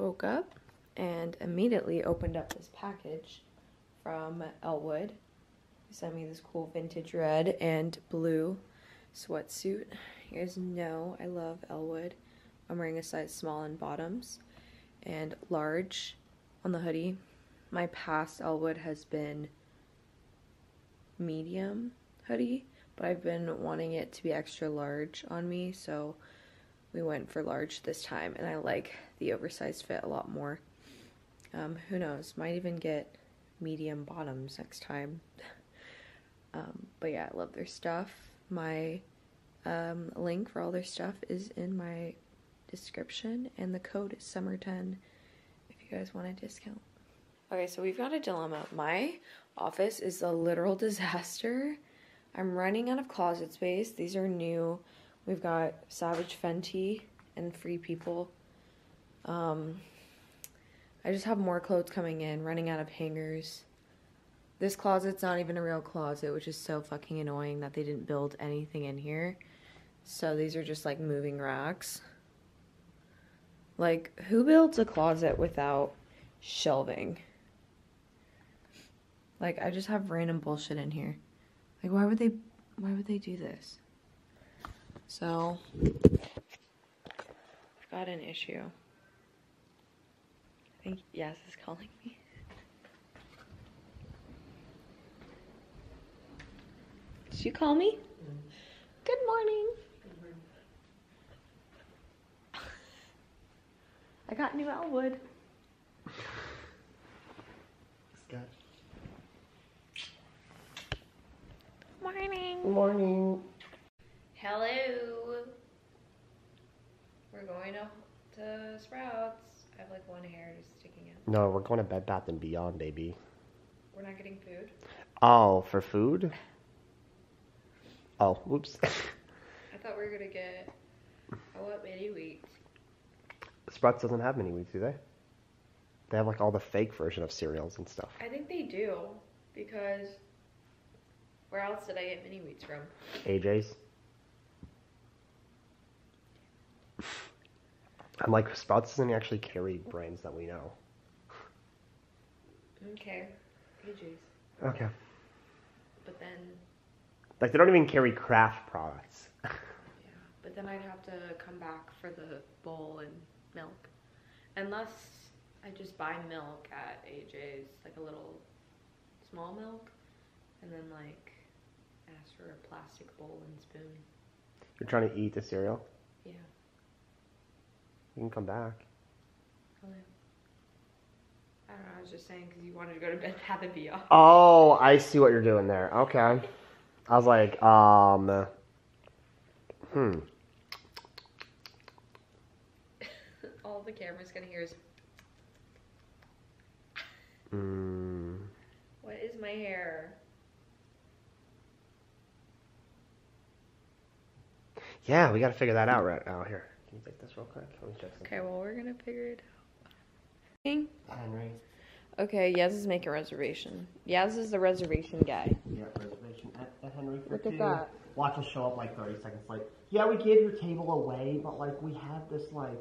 woke up and immediately opened up this package from Elwood. They sent me this cool vintage red and blue sweatsuit. You guys know I love Elwood. I'm wearing a size small in bottoms and large on the hoodie. My past Elwood has been medium hoodie, but I've been wanting it to be extra large on me, so we went for large this time, and I like the oversized fit a lot more. Um, who knows? Might even get medium bottoms next time. um, but yeah, I love their stuff. My um, link for all their stuff is in my description, and the code is summer10 if you guys want a discount. Okay, so we've got a dilemma. My office is a literal disaster. I'm running out of closet space. These are new. We've got Savage Fenty and Free People. Um, I just have more clothes coming in, running out of hangers. This closet's not even a real closet, which is so fucking annoying that they didn't build anything in here. So these are just like moving racks. Like, who builds a closet without shelving? Like, I just have random bullshit in here. Like, why would they, why would they do this? So, I've got an issue. I think Yaz is calling me. Did you call me? Good morning. I got new Elwood. Scott. Morning. Morning. Hello. We're going to, to Sprouts. I have like one hair just sticking out. No, we're going to Bed Bath and Beyond, baby. We're not getting food. Oh, for food? Oh, whoops. I thought we were gonna get a what mini wheat. Sprouts doesn't have mini wheats, do they? They have like all the fake version of cereals and stuff. I think they do because where else did I get mini wheats from? AJ's. I'm like, Sprouts doesn't actually carry brands that we know. Okay, AJ's. Okay. But then, Like, they don't even carry Kraft products. yeah. But then I'd have to come back for the bowl and milk, unless I just buy milk at AJ's, like a little small milk, and then like ask for a plastic bowl and spoon. You're trying to eat the cereal? You can come back. Hello. I don't know. I was just saying because you wanted to go to bed, have it be. Oh, I see what you're doing there. Okay. I was like, um, hmm. All the camera's gonna hear is, Mm, "What is my hair?" yeah, we got to figure that out right now. Here, can you take this real quick? Let me check something. Okay, well we're gonna figure it out. Henry. Okay, Yaz is making a reservation. Yaz is the reservation guy. Yeah, reservation at, at Henry for Look at that. Watch us show up like 30 seconds late. Yeah, we gave your table away, but like we have this like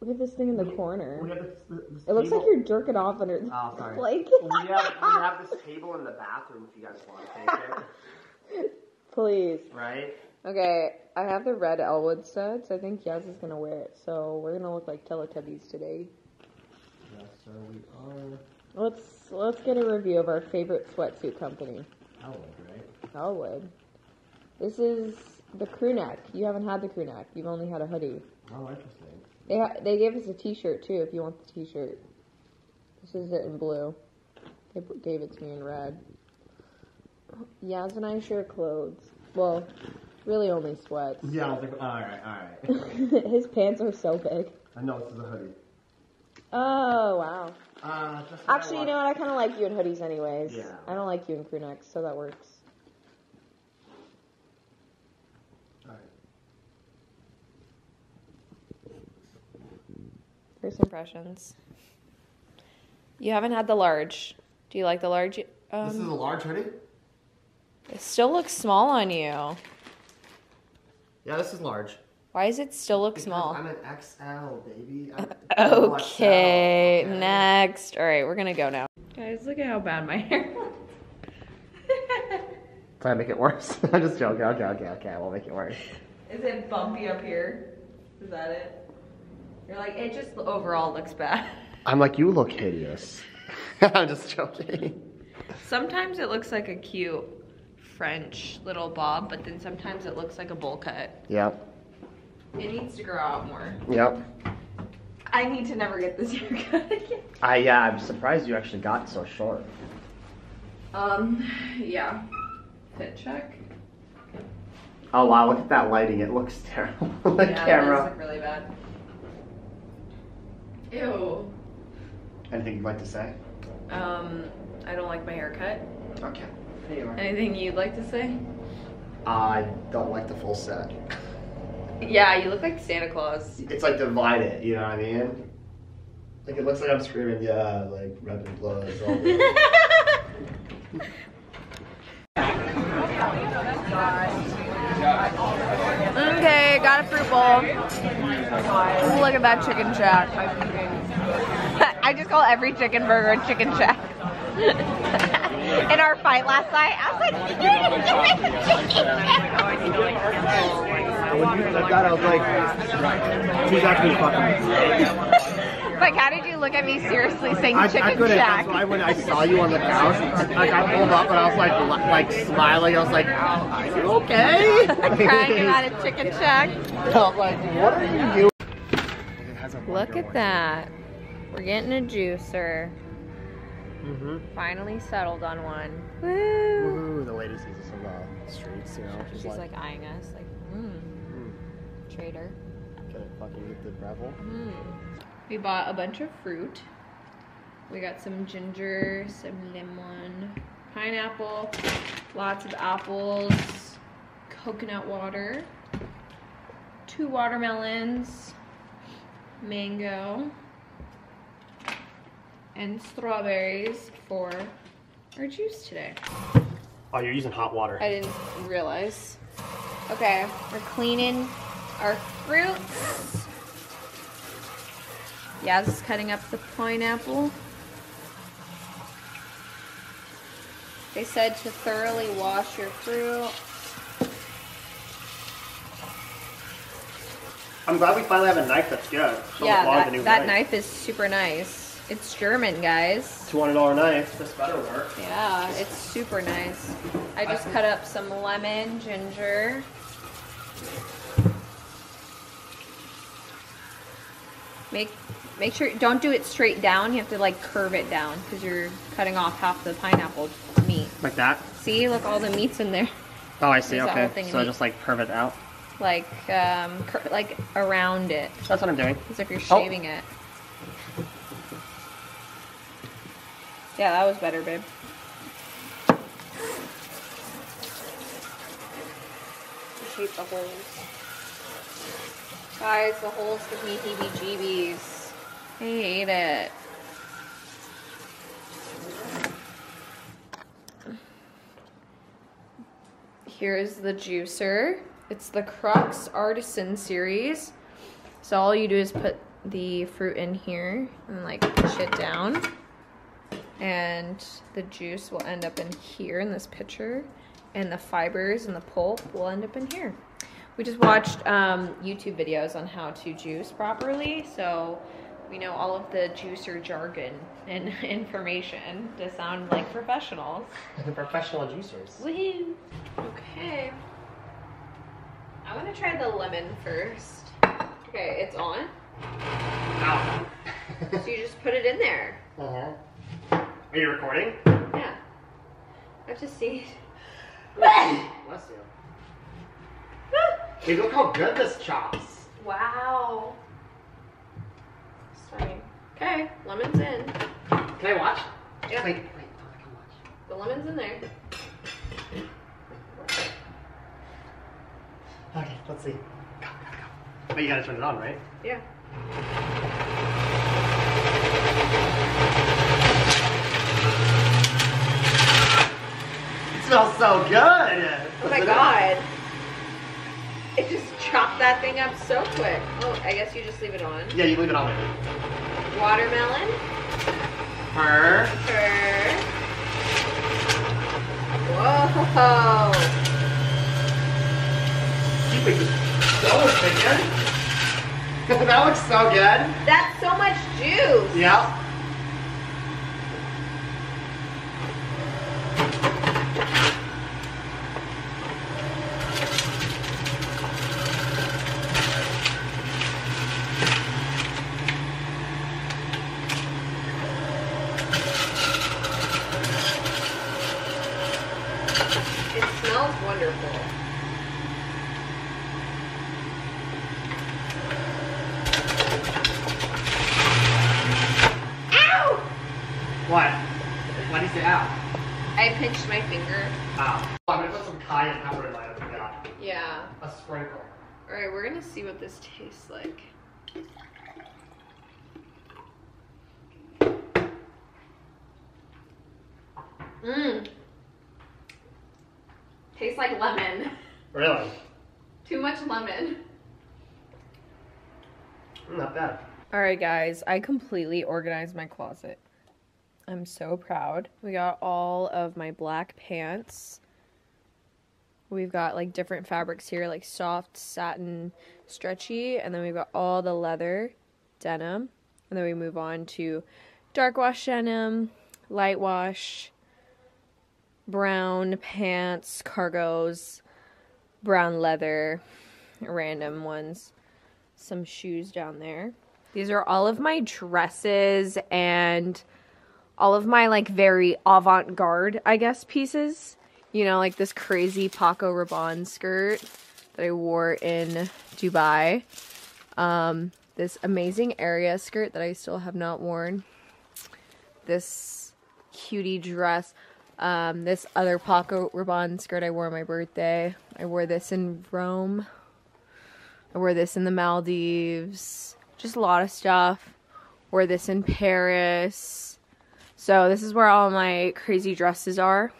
Look at this thing in the We- corner. we have this. this It looks like you're jerking off under the Oh, sorry. like. we have we have this table in the bathroom if you guys want to take it. Please. Right? Okay, I have the red Elwood studs. I think Yaz is gonna wear it, so we're gonna look like Teletubbies today. Yes, sir. We are. Let's let's get a review of our favorite sweatsuit company, Elwood, right? Elwood. This is the crew neck. You haven't had the crew neck. You've only had a hoodie. Oh, interesting. They ha- they gave us a T-shirt too. If you want the T-shirt, this is it in blue. They gave it to me in red. Yaz and I share clothes. Well, really only sweats. Yeah, I was like, all right, all right. His pants are so big. I know this is a hoodie. Oh wow. Uh, just Actually, you know what? I kind of like you in hoodies, anyways. Yeah. I don't like you in crew necks, so that works. All right. First impressions. You haven't had the large. Do you like the large? Um, this is a large hoodie. it still looks small on you. Yeah, this is large. Why does it still look Because small? I'm an XL, baby. I'm double XL, Okay, okay? next. All right, we're gonna go now. Guys, look at how bad my hair looks. Try to make it worse. I'm just joking. Okay, okay, okay. I won't make it worse. Is it bumpy up here? Is that it? You're like, it just overall looks bad. I'm like, you look hideous. I'm just joking. Sometimes it looks like a cute French little bob, but then sometimes it looks like a bowl cut. Yep. It needs to grow out more. Yep. I need to never get this haircut again. I yeah, I'm surprised you actually got so short. Um, yeah. Fit check. Oh wow, look at that lighting. It looks terrible. the yeah, camera. That does look really bad. Ew. Anything you'd like to say? Um, I don't like my haircut. Okay. Anything you'd like to say? I don't like the full set. Yeah, you look like Santa Claus. It's like divided, you know what I mean? Like it looks like I'm screaming, yeah, like red and blood. all. Okay, got a fruit bowl. Look at that chicken shack. I just call every chicken burger a chicken shack. In our fight last night, I was like, when you said that, I was like, she's actually fucking. like, how did you look at me seriously saying I, chicken I couldn't. shack? That's why when I saw you on the couch, I pulled up and I was like, like smiling. I was like, are you okay? Crying about a chicken shack. I was like, what are you doing? It has a Look at that. We're getting a juicer. Mm-hmm. Finally settled on one. Woo! Woohoo, the lady sees us on the streets, you know. She's like eyeing us, like, hmm, trader. can I fucking get the gravel? Mm. We bought a bunch of fruit. We got some ginger, some lemon, pineapple, lots of apples, coconut water, two watermelons, mango, and strawberries for our juice today. Oh, you're using hot water. I didn't realize. Okay, we're cleaning our fruits. Yaz is cutting up the pineapple. They said to thoroughly wash your fruit. I'm glad we finally have a knife that's good. So yeah, that, that knife is super nice. It's German, guys. $200 knife. This better work. Yeah, it's super nice. I just cut up some lemon, ginger. Make make sure don't do it straight down. You have to like curve it down because you're cutting off half the pineapple meat. Like that? See, look, all the meat's in there. Oh, I see. There's Okay. So just like curve it out. Like um, cur- like around it, That's what I'm doing. as if you're Oh. shaving it. Yeah, that was better, babe. Shape the holes. Guys, the holes give me heebie-jeebies. I hate it. Here's the juicer. It's the Crux Artisan series. So all you do is put the fruit in here and like push it down. And the juice will end up in here in this pitcher. And the fibers and the pulp will end up in here. We just watched um, YouTube videos on how to juice properly. So we know all of the juicer jargon and information to sound like professionals. The professional juicers. Woohoo! Okay. I'm gonna try the lemon first. Okay, it's on. Ow. So you just put it in there. uh-huh. Are you recording? Yeah. I have to see. Bless you. Hey, look how good this chops. wow. Stunning. Okay, lemon's in. Can I watch? Yeah. Wait, wait, I can watch. The lemon's in there. Okay, let's see. Go, go, go. But you gotta turn it on, right? Yeah. Smells so good. Oh my god. It just chopped that thing up so quick. Oh, I guess you just leave it on. Yeah, you leave it on. Watermelon. Her. Her. Whoa. Keep it. That looks good. that looks so good. That's so much juice. Yep. It smells wonderful. Ow! What? Why do you say? I pinched my finger. Ow. I'm gonna put some cayenne pepper in mine. I forgot. Yeah. A sprinkle. Alright, we're gonna see what this tastes like. Mmm. Tastes like lemon. Really? Too much lemon. Mm, Not bad. Alright, guys, I completely organized my closet. I'm so proud. We got all of my black pants. We've got like different fabrics here, like soft, satin, stretchy, and then we've got all the leather denim. And then we move on to dark wash denim, light wash, brown pants, cargos, brown leather, random ones, some shoes down there. These are all of my dresses and all of my like very avant-garde, I guess, pieces. You know, like this crazy Paco Rabanne skirt that I wore in Dubai. Um, this amazing area skirt that I still have not worn. This cutie dress. Um, this other Paco Rabanne skirt I wore on my birthday. I wore this in Rome. I wore this in the Maldives. Just a lot of stuff. Wore this in Paris. So this is where all my crazy dresses are.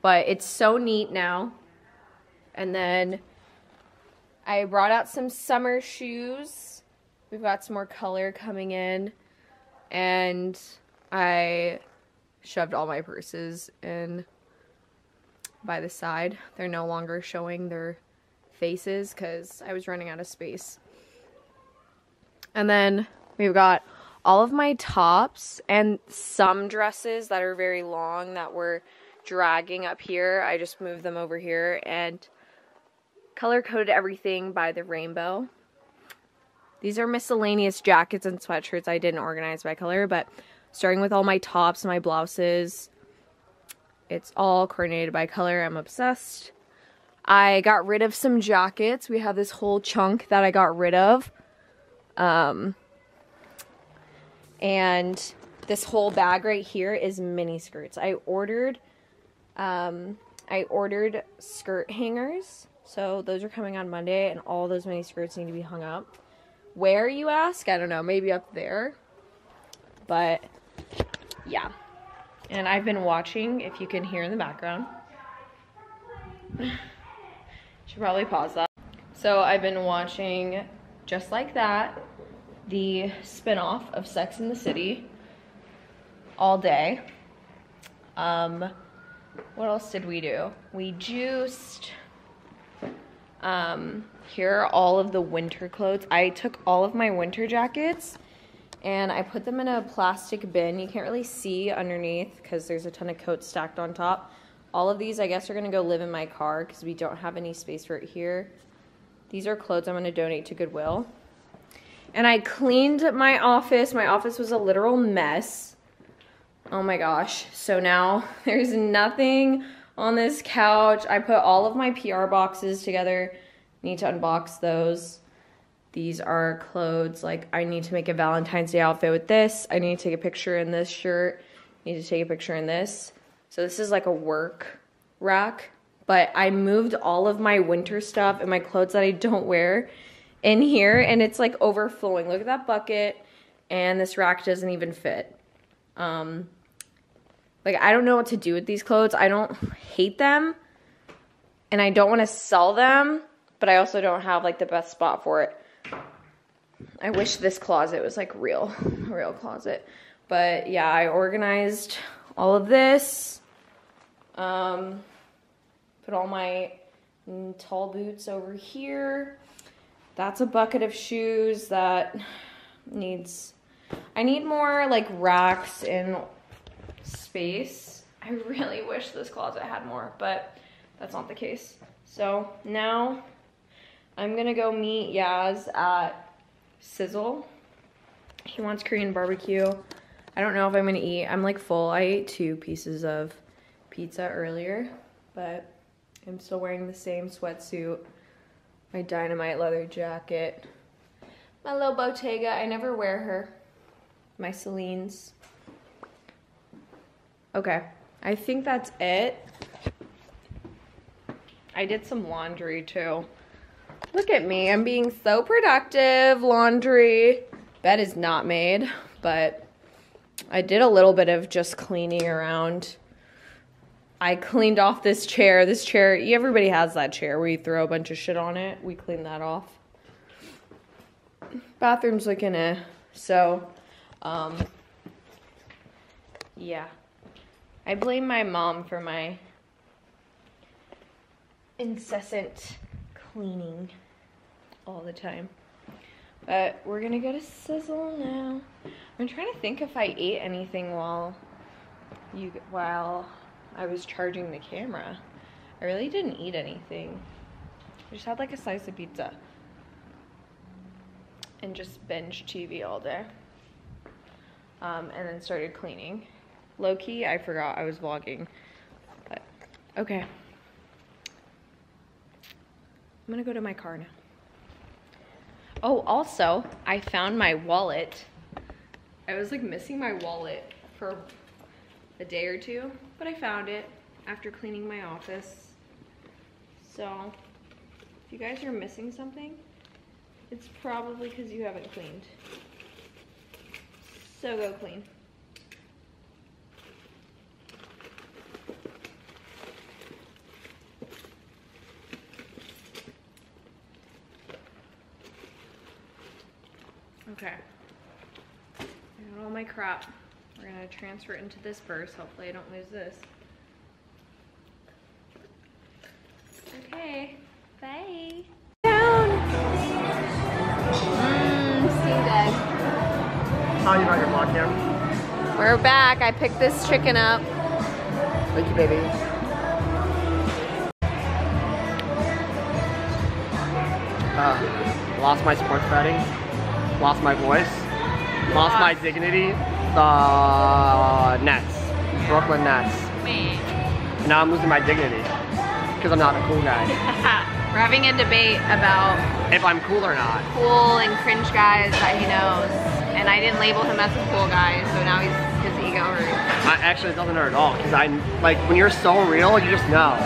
But it's so neat now. And then I brought out some summer shoes. We've got some more color coming in. And I shoved all my purses in by the side. They're no longer showing their faces because I was running out of space. And then we've got all of my tops and some dresses that are very long that were dragging up here. I just moved them over here and color coded everything by the rainbow. These are miscellaneous jackets and sweatshirts I didn't organize by color, but starting with all my tops and my blouses, it's all coordinated by color. I'm obsessed. I got rid of some jackets. We have this whole chunk that I got rid of. Um, and this whole bag right here is mini skirts. I ordered um, I ordered skirt hangers. So those are coming on Monday and all those mini skirts need to be hung up. Where you ask? I don't know, maybe up there. But yeah. And I've been watching if you can hear in the background. Should probably pause that. So I've been watching just like that the spin-off of Sex in the City all day. Um what else did we do? We juiced. Um, here are all of the winter clothes. I took all of my winter jackets and I put them in a plastic bin. You can't really see underneath because there's a ton of coats stacked on top. All of these, I guess, are going to go live in my car because we don't have any space for it here. These are clothes I'm going to donate to Goodwill. And I cleaned my office. My office was a literal mess. Oh my gosh. So now there's nothing on this couch. I put all of my PR boxes together. Need to unbox those. These are clothes. Like I need to make a Valentine's Day outfit with this. I need to take a picture in this shirt. Need to take a picture in this. So this is like a work rack. But I moved all of my winter stuff and my clothes that I don't wear in here and it's like overflowing. Look at that bucket and this rack doesn't even fit. Um, like I don't know what to do with these clothes. I don't hate them and I don't want to sell them, but I also don't have like the best spot for it. I wish this closet was like real, real closet. But yeah, I organized all of this. Um, put all my tall boots over here. That's a bucket of shoes that needs, I need more like racks and space. I really wish this closet had more, but that's not the case. So now I'm gonna go meet Yaz at Sizzle. He wants Korean barbecue. I don't know if I'm gonna eat. I'm like full. I ate two pieces of pizza earlier, but I'm still wearing the same sweatsuit, my dynamite leather jacket, my little Bottega. I never wear her. My Celine's. Okay, I think that's it. I did some laundry too. Look at me, I'm being so productive. Laundry. Bed is not made, but I did a little bit of just cleaning around. I cleaned off this chair. This chair, everybody has that chair where you throw a bunch of shit on it. We cleaned that off. Bathroom's looking eh. So, um, yeah. I blame my mom for my incessant cleaning all the time. But we're gonna go to Sizzle now. I'm trying to think if I ate anything while you while I was charging the camera. I really didn't eat anything. I just had like a slice of pizza and just binge TV all day. Um, and then started cleaning. Low key, I forgot I was vlogging. But okay. I'm gonna go to my car now. Oh, also, I found my wallet. I was like missing my wallet for a day or two, but I found it after cleaning my office. So, if you guys are missing something, it's probably because you haven't cleaned. So go clean. Okay. I got all my crap. We're gonna transfer it into this purse. Hopefully I don't lose this. Okay, bye. Down. Mmm, seated. How you got your vlog cam? We're back. I picked this chicken up. Thank you, baby. Uh, lost my sports betting. Lost my voice. Lost my dignity. The Nets. Brooklyn Nets. Me. Now I'm losing my dignity. Because I'm not a cool guy. We're having a debate about If I'm cool or not. cool and cringe guys that he knows. And I didn't label him as a cool guy, so now he's his ego hurts. I, actually, it doesn't hurt at all. Because I, like, when you're so real, you just know.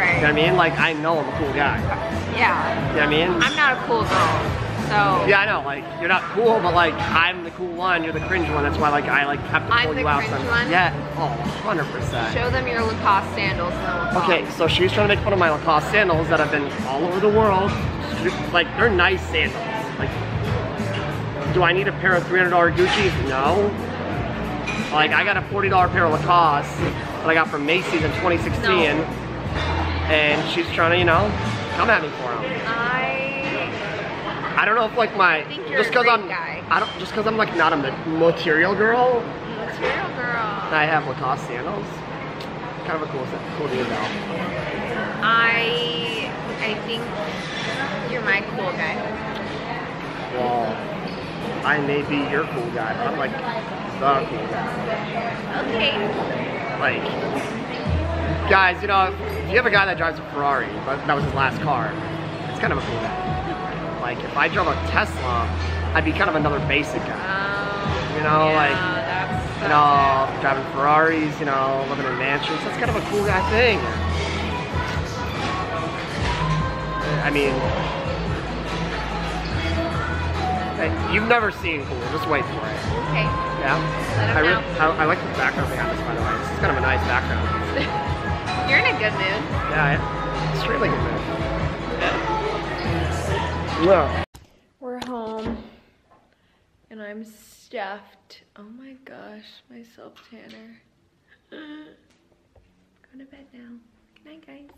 Right. You know what I mean? Like, I know I'm a cool guy. Yeah. You know what I mean? I'm not a cool girl. So Yeah, I know. Like you're not cool, but like I'm the cool one. You're the cringe one. That's why like I like have to I'm pull the you out. cringe one? Yeah. Oh, 100 percent. show them your Lacoste sandals and then we'll Okay, so she's trying to make fun of my Lacoste sandals that have been all over the world. Like they're nice sandals. Like, do I need a pair of $300 Gucci's? No. Like I got a $40 pair of Lacoste that I got from Macy's in 2016, No. and she's trying to, you know, come at me for them. I uh, I don't know if like my just because I'm guy. I don't just because I'm like not a material girl. material girl. I have Lacoste sandals. Kind of a cool cool deal though. I I think you're my cool guy. Well, I may be your cool guy, but I'm like the cool guy. Okay. Like, guys, you know, if you have a guy that drives a Ferrari, but that was his last car, it's kind of a cool guy. Like, if I drove a Tesla, I'd be kind of another basic guy. Um, You know, yeah, like, You know, driving Ferraris, you know, living in mansions. That's kind of a cool guy thing. I mean, you've never seen cool. Just wait for it. Okay. Yeah. I, I, I like the background behind this, by the way. This is kind of a nice background. You're in a good mood. Yeah, extremely good mood. Wow. We're home and I'm stuffed. Oh my gosh, my self-tanner. Going to bed now. Good night, guys.